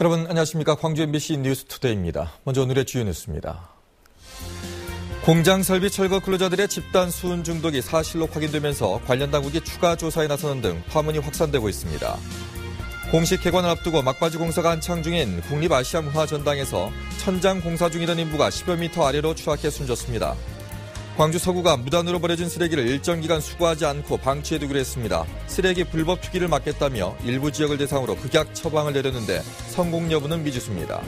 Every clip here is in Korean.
여러분 안녕하십니까 광주 MBC 뉴스 투데이입니다. 먼저 오늘의 주요 뉴스입니다. 공장 설비 철거 근로자들의 집단 수은 중독이 사실로 확인되면서 관련 당국이 추가 조사에 나서는 등 파문이 확산되고 있습니다. 공식 개관을 앞두고 막바지 공사가 한창 중인 국립아시아문화전당에서 천장 공사 중이던 인부가 10여 미터 아래로 추락해 숨졌습니다. 광주 서구가 무단으로 버려진 쓰레기를 일정 기간 수거하지 않고 방치해두기로 했습니다. 쓰레기 불법 투기를 막겠다며 일부 지역을 대상으로 극약 처방을 내렸는데 성공 여부는 미지수입니다.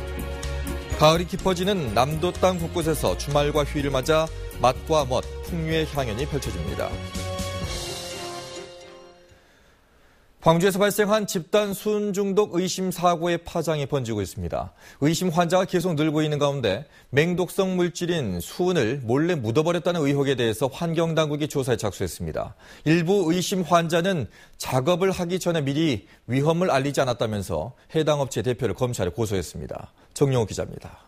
가을이 깊어지는 남도 땅 곳곳에서 주말과 휴일을 맞아 맛과 멋, 풍류의 향연이 펼쳐집니다. 광주에서 발생한 집단 수은 중독 의심 사고의 파장이 번지고 있습니다. 의심 환자가 계속 늘고 있는 가운데 맹독성 물질인 수은을 몰래 묻어버렸다는 의혹에 대해서 환경당국이 조사에 착수했습니다. 일부 의심 환자는 작업을 하기 전에 미리 위험을 알리지 않았다면서 해당 업체 대표를 검찰에 고소했습니다. 정용호 기자입니다.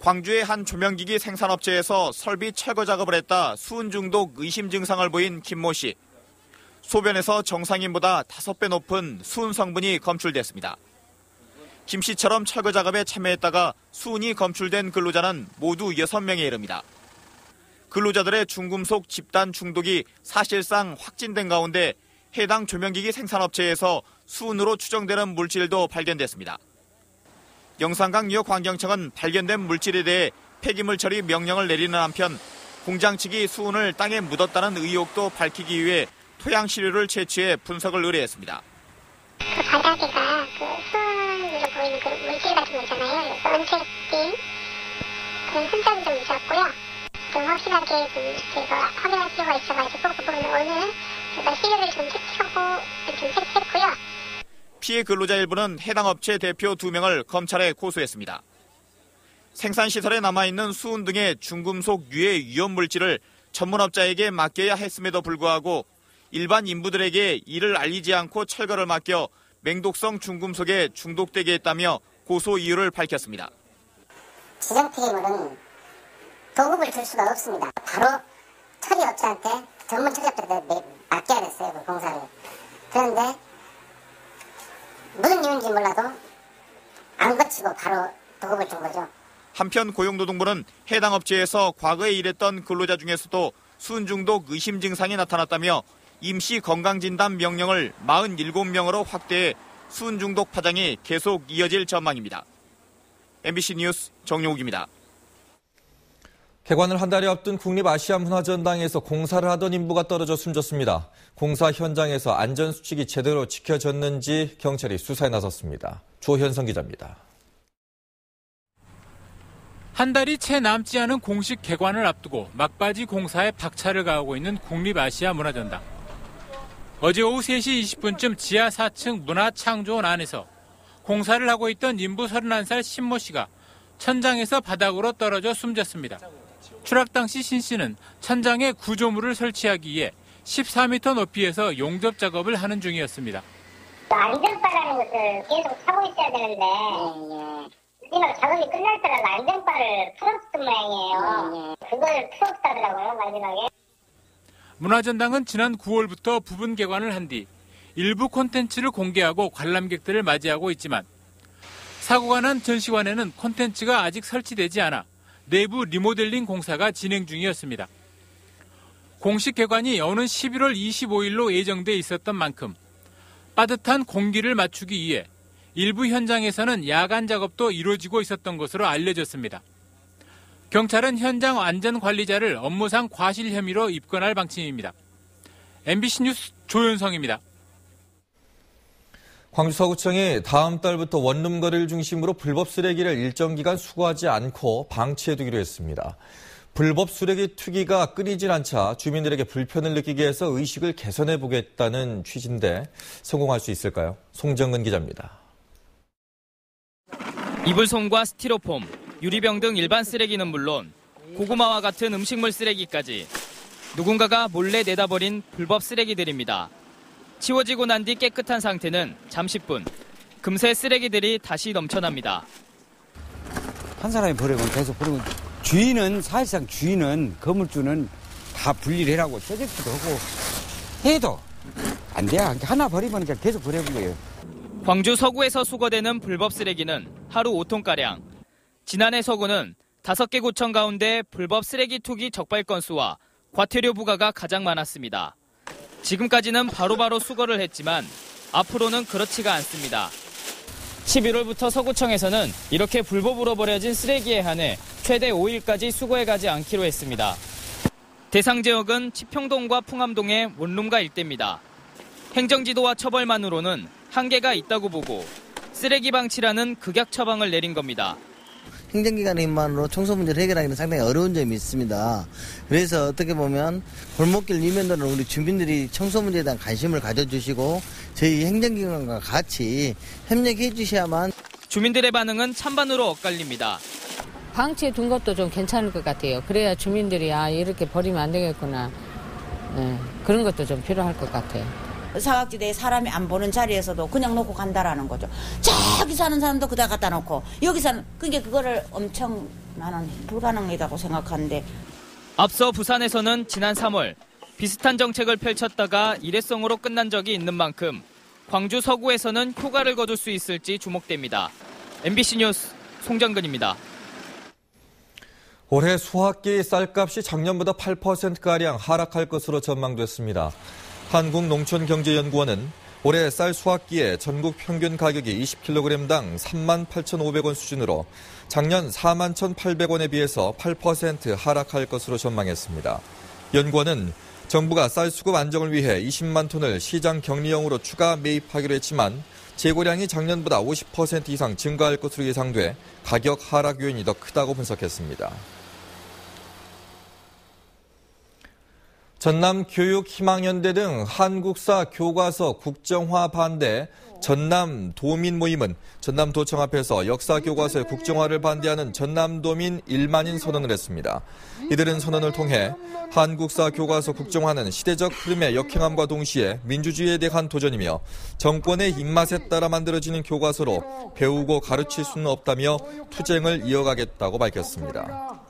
광주의 한 조명기기 생산업체에서 설비 철거 작업을 했다 수은 중독 의심 증상을 보인 김모 씨. 소변에서 정상인보다 5배 높은 수은 성분이 검출됐습니다. 김 씨처럼 철거 작업에 참여했다가 수은이 검출된 근로자는 모두 6명에 이릅니다. 근로자들의 중금속 집단 중독이 사실상 확진된 가운데 해당 조명기기 생산업체에서 수은으로 추정되는 물질도 발견됐습니다. 영산강 뉴욕 환경청은 발견된 물질에 대해 폐기물 처리 명령을 내리는 한편 공장 측이 수은을 땅에 묻었다는 의혹도 밝히기 위해 토양 시료를 채취해 분석을 의뢰했습니다. 그 바닥에가 그 수은으로 보이는 그 물질 같은 거 있잖아요. 그래서 은색인 그런 흔적이 좀 있었고요. 좀 확실하게 좀 제가 확인할 필요가 있어가지고 그 부분은 오늘 제가 시료를 좀 채취하고 좀 채취했고요. 피해 근로자 일부는 해당 업체 대표 2명을 검찰에 고소했습니다. 생산시설에 남아있는 수은 등의 중금속 유해 위험 물질을 전문업자에게 맡겨야 했음에도 불구하고 일반 인부들에게 이를 알리지 않고 철거를 맡겨 맹독성 중금속에 중독되게 했다며 고소 이유를 밝혔습니다. 지정 폐기물은 도급을 줄 수가 없습니다. 바로 처리업체한테 전문 처리업체한테 맡겨야 됐어요. 그 공사를. 그런데 무슨 이유인지 몰라도 안 거치고 바로 도급을 준 거죠. 한편 고용노동부는 해당 업체에서 과거에 일했던 근로자 중에서도 순중독 의심 증상이 나타났다며 임시 건강진단 명령을 47명으로 확대해 순중독 파장이 계속 이어질 전망입니다. MBC 뉴스 정용욱입니다. 개관을 한 달여 앞둔 국립아시아문화전당에서 공사를 하던 인부가 떨어져 숨졌습니다. 공사 현장에서 안전수칙이 제대로 지켜졌는지 경찰이 수사에 나섰습니다. 조현성 기자입니다. 한 달이 채 남지 않은 공식 개관을 앞두고 막바지 공사에 박차를 가하고 있는 국립아시아문화전당. 어제 오후 3시 20분쯤 지하 4층 문화창조원 안에서 공사를 하고 있던 인부 31살 신모 씨가 천장에서 바닥으로 떨어져 숨졌습니다. 추락 당시 신 씨는 천장에 구조물을 설치하기 위해 14m 높이에서 용접 작업을 하는 중이었습니다. 안전바라는 것을 계속 차고 있어야 되는데 우리가 작업이 끝날 때는 안전바를 풀었던 모양이에요. 그걸 풀었다더라고요 마지막에. 문화전당은 지난 9월부터 부분 개관을 한 뒤 일부 콘텐츠를 공개하고 관람객들을 맞이하고 있지만 사고가 난 전시관에는 콘텐츠가 아직 설치되지 않아 내부 리모델링 공사가 진행 중이었습니다. 공식 개관이 오는 11월 25일로 예정돼 있었던 만큼 빠듯한 공기를 맞추기 위해 일부 현장에서는 야간 작업도 이루어지고 있었던 것으로 알려졌습니다. 경찰은 현장 안전관리자를 업무상 과실 혐의로 입건할 방침입니다. MBC 뉴스 조윤성입니다. 광주서구청이 다음 달부터 원룸 거리를 중심으로 불법 쓰레기를 일정 기간 수거하지 않고 방치해두기로 했습니다. 불법 쓰레기 투기가 끊이질 않자 주민들에게 불편을 느끼게 해서 의식을 개선해 보겠다는 취지인데 성공할 수 있을까요? 송정근 기자입니다. 이불솜과 스티로폼, 유리병 등 일반 쓰레기는 물론 고구마와 같은 음식물 쓰레기까지 누군가가 몰래 내다버린 불법 쓰레기들입니다. 치워지고 난 뒤 깨끗한 상태는 잠시 뿐. 금세 쓰레기들이 다시 넘쳐납니다. 한 사람이 버리면 계속 버리고 주인은 사실상 주인은 건물주는 다 분리를 해라고 프로젝트도 하고 해도 안 돼요. 하나 버리면 그냥 계속 버려본 거예요. 광주 서구에서 수거되는 불법 쓰레기는 하루 5톤가량. 지난해 서구는 5개 구청 가운데 불법 쓰레기 투기 적발 건수와 과태료 부과가 가장 많았습니다. 지금까지는 바로 바로 수거를 했지만 앞으로는 그렇지가 않습니다. 11월부터 서구청에서는 이렇게 불법으로 버려진 쓰레기에 한해 최대 5일까지 수거해 가지 않기로 했습니다. 대상 지역은 치평동과 풍암동의 원룸가 일대입니다. 행정지도와 처벌만으로는 한계가 있다고 보고 쓰레기 방치라는 극약 처방을 내린 겁니다. 행정기관의 힘만으로 청소 문제를 해결하기는 상당히 어려운 점이 있습니다. 그래서 어떻게 보면 골목길 이면도는 우리 주민들이 청소 문제에 대한 관심을 가져주시고 저희 행정기관과 같이 협력해 주셔야만 주민들의 반응은 찬반으로 엇갈립니다. 방치해 둔 것도 좀 괜찮을 것 같아요. 그래야 주민들이 아 이렇게 버리면 안 되겠구나. 예, 그런 것도 좀 필요할 것 같아요. 사각지대에 사람이 안 보는 자리에서도 그냥 놓고 간다라는 거죠. 저기 사는 사람도 그다 갖다 놓고 여기 사는 그게 그거를 엄청 나는 불가능하다고 생각하는데 앞서 부산에서는 지난 3월 비슷한 정책을 펼쳤다가 일회성으로 끝난 적이 있는 만큼 광주 서구에서는 효과를 거둘 수 있을지 주목됩니다. MBC 뉴스 송정근입니다. 올해 수학기 쌀값이 작년보다 8%가량 하락할 것으로 전망됐습니다. 한국농촌경제연구원은 올해 쌀 수확기에 전국 평균 가격이 20kg당 3만 8,500원 수준으로 작년 4만 1,800원에 비해서 8% 하락할 것으로 전망했습니다. 연구원은 정부가 쌀 수급 안정을 위해 20만 톤을 시장 격리형으로 추가 매입하기로 했지만 재고량이 작년보다 50% 이상 증가할 것으로 예상돼 가격 하락 요인이 더 크다고 분석했습니다. 전남 교육희망연대 등 한국사 교과서 국정화 반대 전남 도민 모임은 전남도청 앞에서 역사 교과서의 국정화를 반대하는 전남도민 1만인 선언을 했습니다. 이들은 선언을 통해 한국사 교과서 국정화는 시대적 흐름의 역행함과 동시에 민주주의에 대한 도전이며 정권의 입맛에 따라 만들어지는 교과서로 배우고 가르칠 수는 없다며 투쟁을 이어가겠다고 밝혔습니다.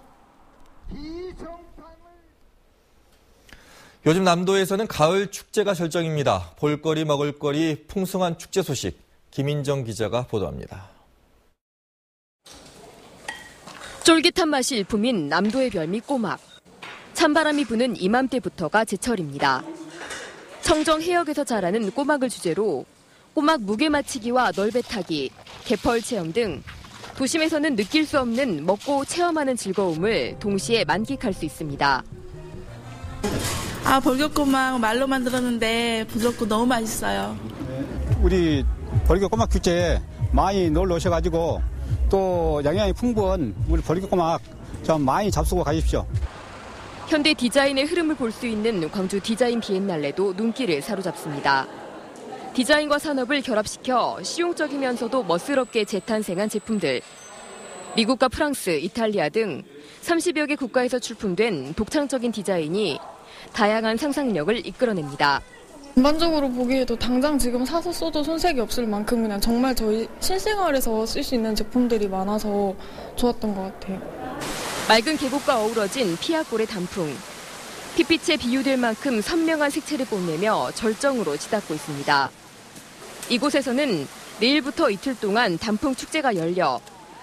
요즘 남도에서는 가을 축제가 절정입니다. 볼거리 먹을거리 풍성한 축제 소식 김인정 기자가 보도합니다. 쫄깃한 맛이 일품인 남도의 별미 꼬막. 찬바람이 부는 이맘때부터가 제철입니다. 청정 해역에서 자라는 꼬막을 주제로 꼬막 무게 맞추기와 널배 타기, 개펄 체험 등 도심에서는 느낄 수 없는 먹고 체험하는 즐거움을 동시에 만끽할 수 있습니다. 아, 벌교꼬막 말로만 들었는데 부드럽고 너무 맛있어요. 우리 벌교꼬막 축제에 많이 놀러 오셔가지고 또 영양이 풍부한 우리 벌교꼬막 좀 많이 잡수고 가십시오. 현대 디자인의 흐름을 볼 수 있는 광주 디자인 비엔날레도 눈길을 사로잡습니다. 디자인과 산업을 결합시켜 실용적이면서도 멋스럽게 재탄생한 제품들. 미국과 프랑스, 이탈리아 등 30여 개 국가에서 출품된 독창적인 디자인이 다양한 상상력을 이끌어냅니다. 전반적으로 보기에도 당장 지금 사서 써도 손색이 없을 만큼 그냥 정말 저희 실생활에서 쓸 수 있는 제품들이 많아서 좋았던 것 같아요. 맑은 계곡과 어우러진 피아골의 단풍. 핏빛에 비유될 만큼 선명한 색채를 뽐내며 절정으로 치닫고 있습니다. 이곳에서는 내일부터 이틀 동안 단풍 축제가 열려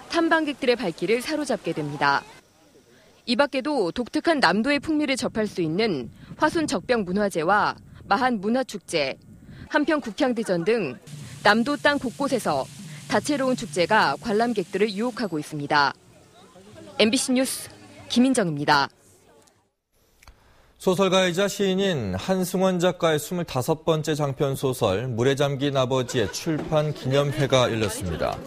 탐방객들의 발길을 사로잡게 됩니다. 이 밖에도 독특한 남도의 풍미를 접할 수 있는 화순 적병 문화제와 마한 문화축제, 한편 국향대전 등 남도 땅 곳곳에서 다채로운 축제가 관람객들을 유혹하고 있습니다. MBC 뉴스 김인정입니다. 소설가이자 시인인 한승원 작가의 25번째 장편 소설 물에 잠긴 아버지의 출판 기념회가 열렸습니다.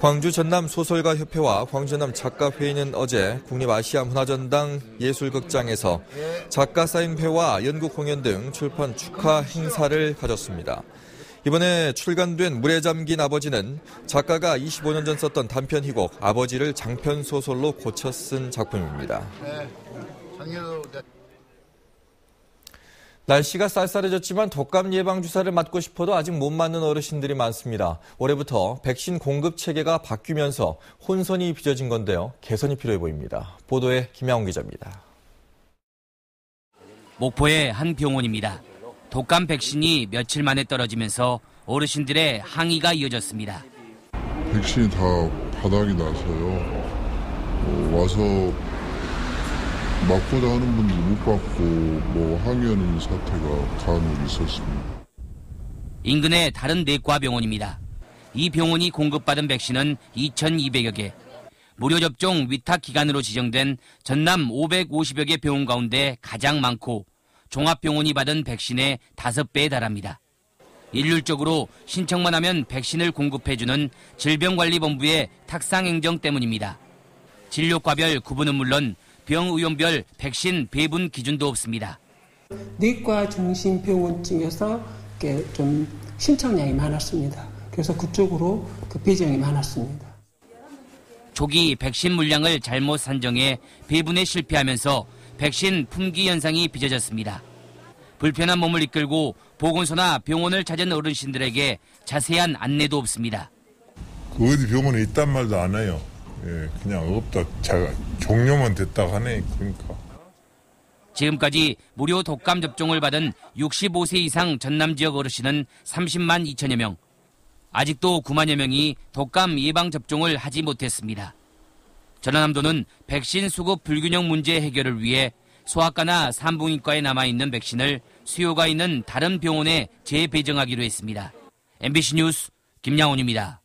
광주 전남 소설가 협회와 광주 전남 작가회의는 어제 국립아시아문화전당 예술극장에서 작가 사인회와 연극 공연 등 출판 축하 행사를 가졌습니다. 이번에 출간된 물에 잠긴 아버지는 작가가 25년 전 썼던 단편 희곡 아버지를 장편 소설로 고쳐 쓴 작품입니다. 날씨가 쌀쌀해졌지만 독감 예방 주사를 맞고 싶어도 아직 못 맞는 어르신들이 많습니다. 올해부터 백신 공급 체계가 바뀌면서 혼선이 빚어진 건데요. 개선이 필요해 보입니다. 보도에 김양훈 기자입니다. 목포의 한 병원입니다. 독감 백신이 며칠 만에 떨어지면서 어르신들의 항의가 이어졌습니다. 백신이 다 바닥이 나서요. 어, 와서 맞고자 하는 분들이 못 받고 뭐 항의하는 사태가 간혹 있었습니다. 인근의 다른 내과 병원입니다. 이 병원이 공급받은 백신은 2,200여 개. 무료 접종 위탁 기관으로 지정된 전남 550여 개 병원 가운데 가장 많고 종합병원이 받은 백신의 5배에 달합니다. 일률적으로 신청만 하면 백신을 공급해주는 질병관리본부의 탁상행정 때문입니다. 진료과별 구분은 물론 병의원별 백신 배분 기준도 없습니다. 내과 중심 병원 중에서 좀 신청량이 많았습니다. 그래서 그쪽으로 그 배정이 많았습니다. 초기 백신 물량을 잘못 산정해 배분에 실패하면서 백신 품귀 현상이 빚어졌습니다. 불편한 몸을 이끌고 보건소나 병원을 찾은 어르신들에게 자세한 안내도 없습니다. 그 어디 병원에 있단 말도 안 해요. 예, 그냥 없다. 자, 종료만 됐다고 하네. 그러니까. 지금까지 무료 독감 접종을 받은 65세 이상 전남 지역 어르신은 30만 2천여 명. 아직도 9만여 명이 독감 예방 접종을 하지 못했습니다. 전라남도는 백신 수급 불균형 문제 해결을 위해 소아과나 산부인과에 남아있는 백신을 수요가 있는 다른 병원에 재배정하기로 했습니다. MBC 뉴스 김양훈입니다.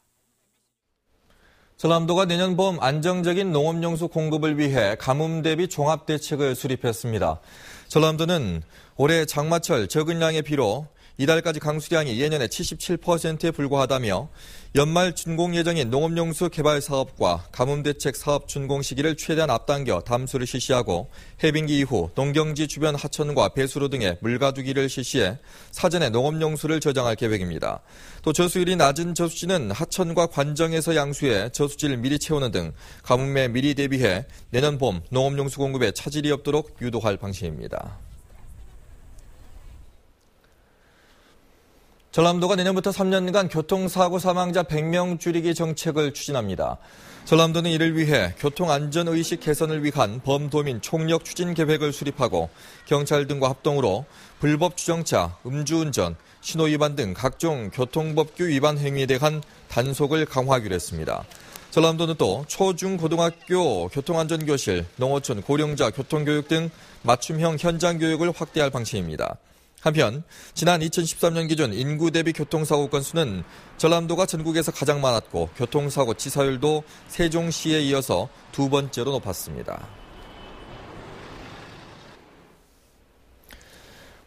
전남도가 내년 봄 안정적인 농업용수 공급을 위해 가뭄 대비 종합 대책을 수립했습니다. 전남도는 올해 장마철 적은 양의 비로 이달까지 강수량이 예년의 77%에 불과하다며 연말 준공 예정인 농업용수 개발 사업과 가뭄대책 사업 준공 시기를 최대한 앞당겨 담수를 실시하고 해빙기 이후 농경지 주변 하천과 배수로 등의 물가두기를 실시해 사전에 농업용수를 저장할 계획입니다. 또 저수율이 낮은 저수지는 하천과 관정에서 양수해 저수지를 미리 채우는 등 가뭄에 미리 대비해 내년 봄 농업용수 공급에 차질이 없도록 유도할 방침입니다. 전남도가 내년부터 3년간 교통사고 사망자 100명 줄이기 정책을 추진합니다. 전남도는 이를 위해 교통안전의식 개선을 위한 범도민 총력 추진 계획을 수립하고 경찰 등과 합동으로 불법 주정차, 음주운전, 신호위반 등 각종 교통법규 위반 행위에 대한 단속을 강화하기로 했습니다. 전남도는 또 초, 중, 고등학교 교통안전교실, 농어촌 고령자 교통교육 등 맞춤형 현장 교육을 확대할 방침입니다. 한편 지난 2013년 기준 인구 대비 교통사고 건수는 전남도가 전국에서 가장 많았고 교통사고 치사율도 세종시에 이어서 두 번째로 높았습니다.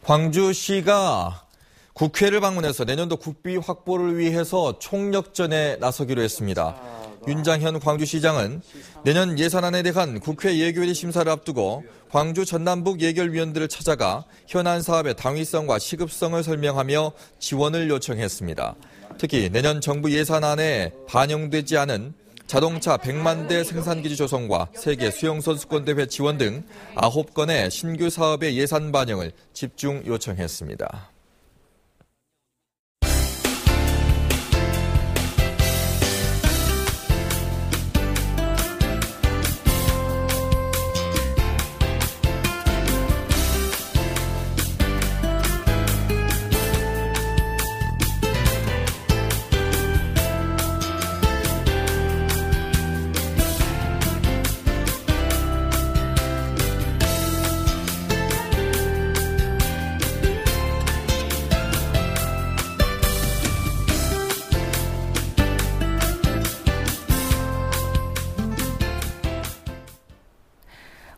광주시가 국회를 방문해서 내년도 국비 확보를 위해서 총력전에 나서기로 했습니다. 윤장현 광주시장은 내년 예산안에 대한 국회 예결위 심사를 앞두고 광주 전남북 예결위원들을 찾아가 현안 사업의 당위성과 시급성을 설명하며 지원을 요청했습니다. 특히 내년 정부 예산안에 반영되지 않은 자동차 100만 대 생산기지 조성과 세계 수영선수권대회 지원 등 9건의 신규 사업의 예산 반영을 집중 요청했습니다.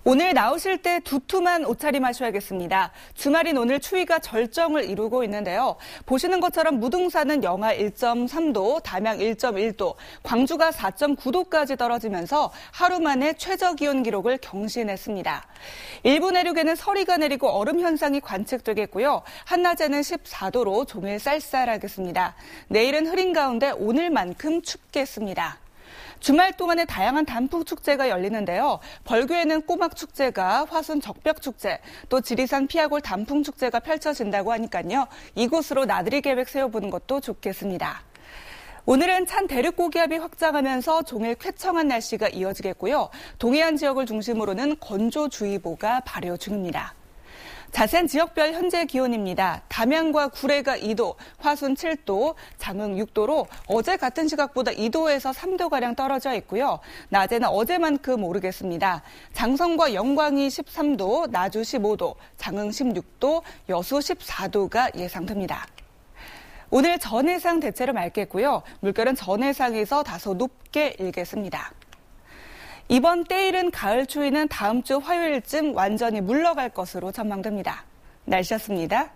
오늘 나오실 때 두툼한 옷차림 하셔야겠습니다. 주말인 오늘 추위가 절정을 이루고 있는데요. 보시는 것처럼 무등산은 영하 1.3도, 담양 1.1도, 광주가 4.9도까지 떨어지면서 하루 만에 최저 기온 기록을 경신했습니다. 일부 내륙에는 서리가 내리고 얼음 현상이 관측되겠고요. 한낮에는 14도로 종일 쌀쌀하겠습니다. 내일은 흐린 가운데 오늘만큼 춥겠습니다. 주말 동안에 다양한 단풍 축제가 열리는데요. 벌교에는 꼬막 축제가, 화순 적벽 축제, 또 지리산 피아골 단풍 축제가 펼쳐진다고 하니까요. 이곳으로 나들이 계획 세워보는 것도 좋겠습니다. 오늘은 찬 대륙 고기압이 확장하면서 종일 쾌청한 날씨가 이어지겠고요. 동해안 지역을 중심으로는 건조주의보가 발효 중입니다. 자세한 지역별 현재 기온입니다. 담양과 구례가 2도, 화순 7도, 장흥 6도로 어제 같은 시각보다 2도에서 3도가량 떨어져 있고요. 낮에는 어제만큼 오르겠습니다. 장성과 영광이 13도, 나주 15도, 장흥 16도, 여수 14도가 예상됩니다. 오늘 전해상 대체로 맑겠고요. 물결은 전해상에서 다소 높게 일겠습니다. 이번 때이른 가을 추위는 다음 주 화요일쯤 완전히 물러갈 것으로 전망됩니다. 날씨였습니다.